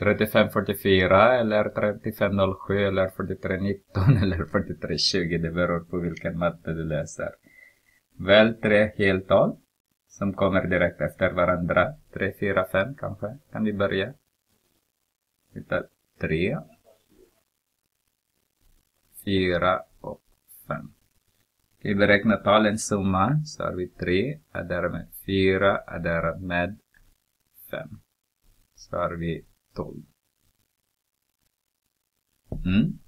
3544 eller 3507 eller 4319 eller 4320. Det beror på vilken matte du läser. Välj tre heltal som kommer direkt efter varandra. 3, 4, 5 kanske. Kan vi börja? Vi tar 3, 4 och 5. Vi beräknar talens summa så har vi 3 adderar med 4 adderar med 5. Så har vi 12. Mm.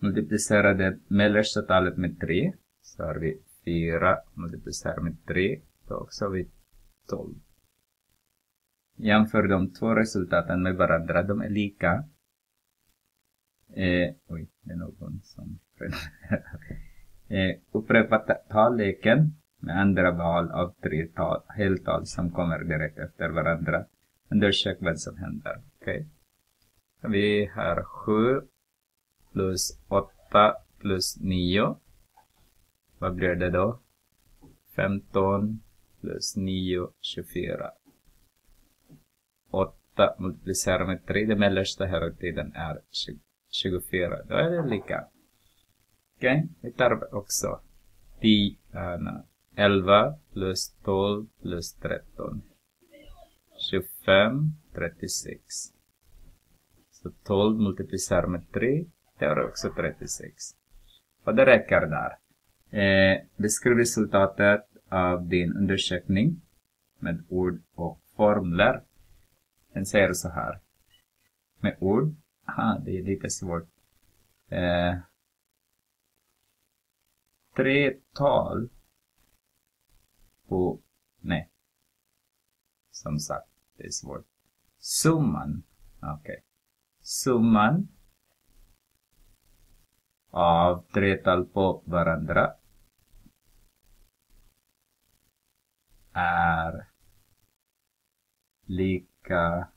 Multiplicera det mellersta talet med 3 så har vi 4 multiplicerat med 3 då också har vi 12. Jämför de två resultaten med varandra, de är lika. Eh, oj, det är någon som eh, Upprepa talleken med andra val av tre tal, heltal som kommer direkt efter varandra. Undersök vad som händer. Okej. Okay. Vi har 7 plus 8 plus 9. Vad blir det då? 15 plus 9, 24. 8 multiplicerar med 3, det mellersta hela tiden är 24. Då är det lika. Okej, okay? vi tar också 10, 11 eh, plus 12 plus 13. 25, 36. Så 12 multiplicerat med 3, det är också 36. Och det räcker där. Eh, beskriv resultatet av din undersökning med ord och formler. Den säger så här. Med ord. Aha, det är lite svårt. Eh, tre tal på... Nej. Som sagt, det är svårt. Summan. Okej. Okay. Summan av tre tal på varandra är lika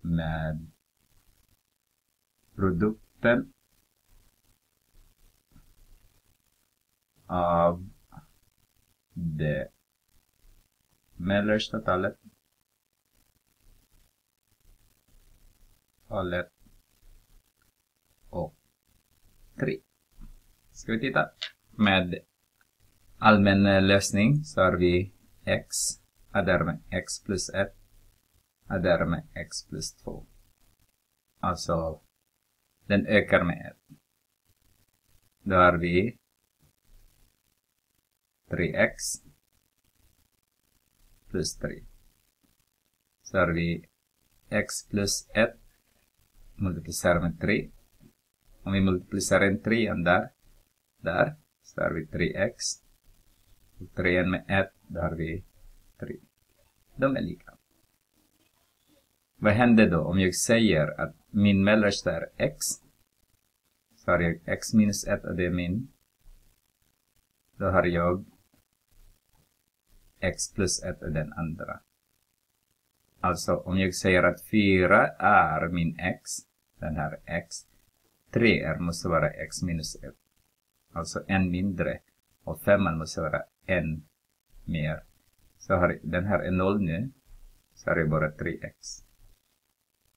med produkten av det mellersta talet talet och 3. Ska vi titta med allmän eh, lösning så har vi x adderar med x plus 1 adderar med x plus 2. Alltså, den ökar med 1. Då har vi 3x plus 3. Så har vi x plus 1 multiplicerar med 3. Om vi multiplicerar en 3 där, där, så har vi 3x. Och 3 med 1 där har vi 3. De är lika. Vad händer då om jag säger att min mellersta är x? Så har jag x minus 1 och det är min. Då har jag x plus 1 och den andra. Alltså om jag säger att 4 är min x, den här x. 3 måste vara x minus 1. Alltså en mindre. Och 5 måste vara en mer. Så har den här är 0 nu. Så har jag bara 3x.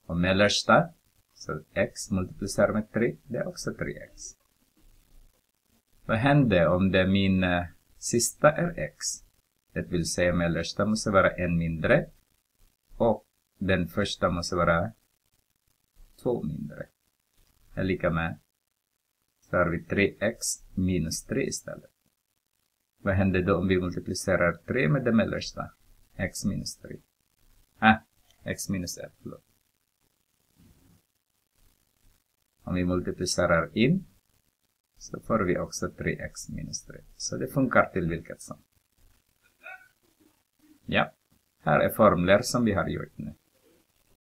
Och mellersta, så x multiplicerat med 3, det är också 3x. Vad händer om det min uh, sista är x? Det vill säga mellersta måste vara en mindre. Och den första måste vara 2 mindre. Är lika med, så har vi 3x minus 3 istället. Vad händer då om vi multiplicerar 3 med det mellersta? x minus 3. Ah, x minus 1, förlåt. Om vi multiplicerar in så får vi också 3x minus 3. Så det funkar till vilket som. Ja, här är formler som vi har gjort nu.